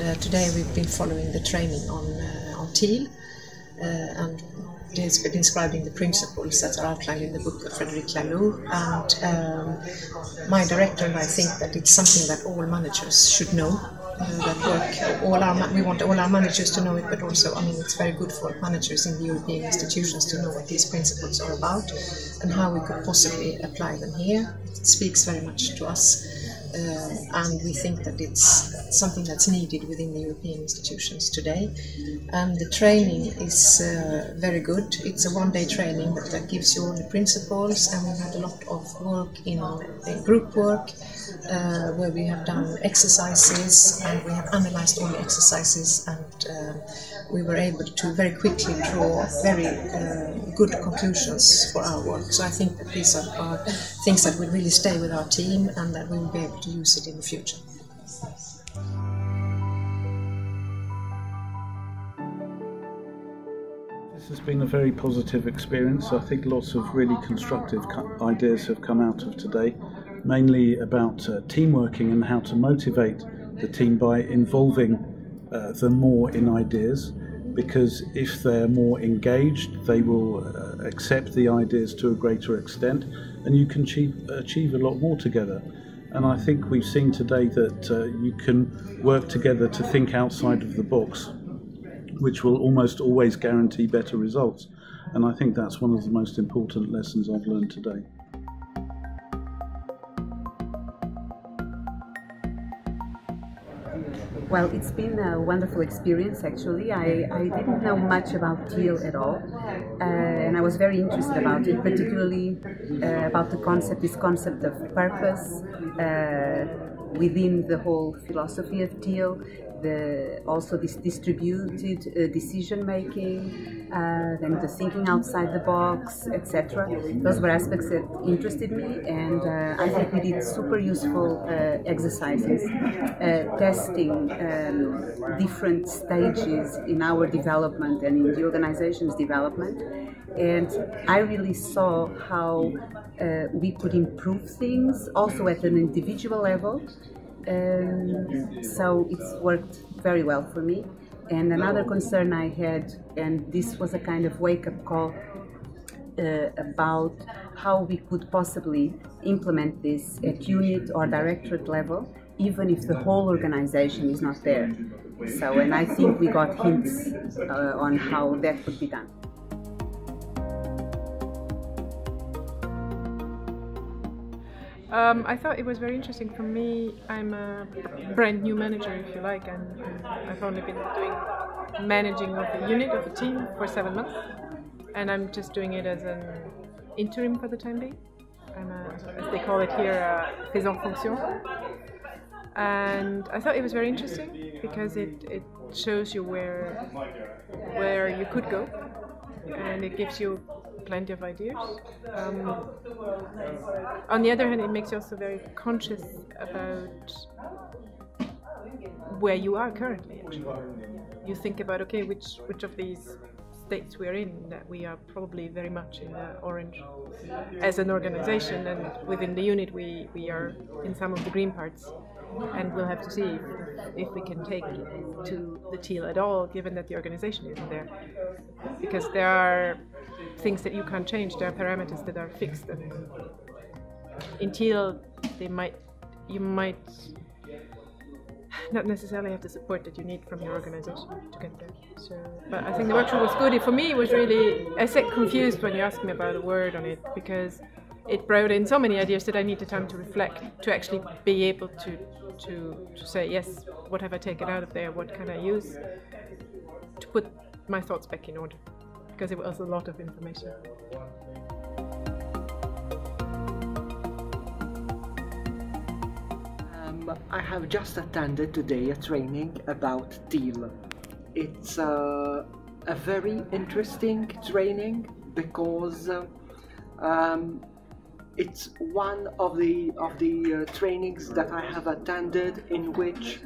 uh, today we've been following the training on, uh, on teal uh, and describing the principles that are outlined in the book of Frederic Laloux. And um, my director and I think that it's something that all managers should know. Uh, that work, all our we want all our managers to know it, but also, I mean, it's very good for managers in the European institutions to know what these principles are about and how we could possibly apply them here. It speaks very much to us Uh, and we think that it's something that's needed within the European institutions today. And the training is uh, very good. It's a one-day training that, that, gives you all the principles, and we've had a lot of work in, in uh, group work, uh, where we have done exercises and we have analyzed all the exercises and uh, we were able to very quickly draw very uh, good conclusions for our work. So I think that these are, are things that will really stay with our team and that we will be able to use it in the future. This has been a very positive experience. I think lots of really constructive ideas have come out of today, mainly about uh, team working and how to motivate the team by involving uh, them more in ideas because if they're more engaged, they will uh, accept the ideas to a greater extent, and you can achieve, achieve a lot more together. And I think we've seen today that uh, you can work together to think outside of the box, which will almost always guarantee better results. And I think that's one of the most important lessons I've learned today. Well, it's been a wonderful experience actually. I, I didn't know much about teal at all, uh, and I was very interested about it, particularly uh, about the concept, this concept of purpose uh, within the whole philosophy of teal, the, also this distributed uh, decision making, uh, then the thinking outside the box, etc. Those were aspects that interested me, and uh, I think we did super useful uh, exercises, uh, testing um, different stages in our development and in the organization's development. And I really saw how we could improve things also at an individual level um, so it's worked very well for me. And another concern I had, and this was a kind of wake up call uh, about how we could possibly implement this at unit or directorate level, even if the whole organization is not there. So, and I think we got hints uh, on how that could be done. Um, I thought it was very interesting. For me, I'm a brand new manager, if you like, and, and I've only been doing managing of a unit of a team for seven months, and I'm just doing it as an interim for the time being. I'm a, as they call it here, faisant fonction. And I thought it was very interesting because it, it shows you where where you could go, and it gives you plenty of ideas. Um, on the other hand, it makes you also very conscious about where you are currently. Actually. You think about okay, which which of these states we are in that we are probably very much in the orange as an organization, and within the unit we we are in some of the green parts and we'll have to see if, if, we can take to the teal at all, given that the organization isn't there. Because there are things that you can't change. There are parameters that are fixed. And in teal, they might, you might not necessarily have the support that you need from your organization to get there. So, but I think the workshop was good. For me, it was really I said confused when you asked me about a word on it because it brought in so many ideas that I needed time to reflect to actually be able to to to say yes. What have I taken out of there? What can I use to put my thoughts back in order? Because it was a lot of information. Um, I have just attended today a training about teal. It's uh, a very interesting training because uh, um, it's one of the of the uh, trainings that I have attended in which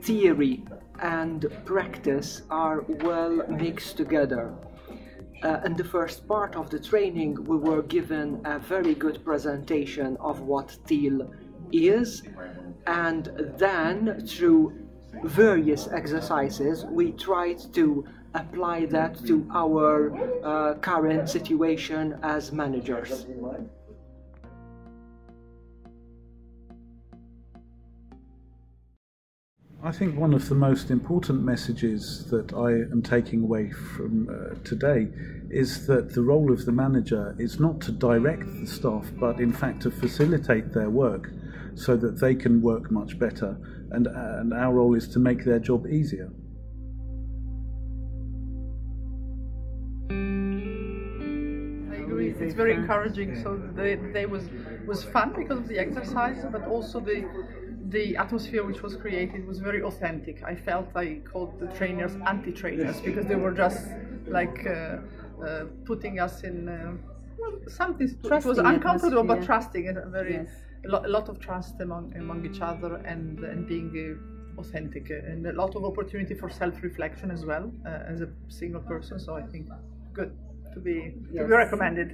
theory and practice are well mixed together. Uh, in the first part of the training, we were given a very good presentation of what teal is, and then through various exercises, we tried to apply that to our uh, current situation as managers. I think one of the most important messages that I am taking away from uh, today is that the role of the manager is not to direct the staff, but in fact to facilitate their work so that they can work much better. And, uh, and our role is to make their job easier. I agree. It's very encouraging. So the day was was fun because of the exercise, but also the the atmosphere which was created was very authentic. I felt I called the trainers anti-trainers because they were just like uh, uh, putting us in uh, well, something. it was Trusting uncomfortable, but trusting. A very Yes. a, lot, a lot of trust among among each other and and being uh, authentic uh, and a lot of opportunity for self-reflection as well uh, as a single person. So I think good to be to be Yes. recommended.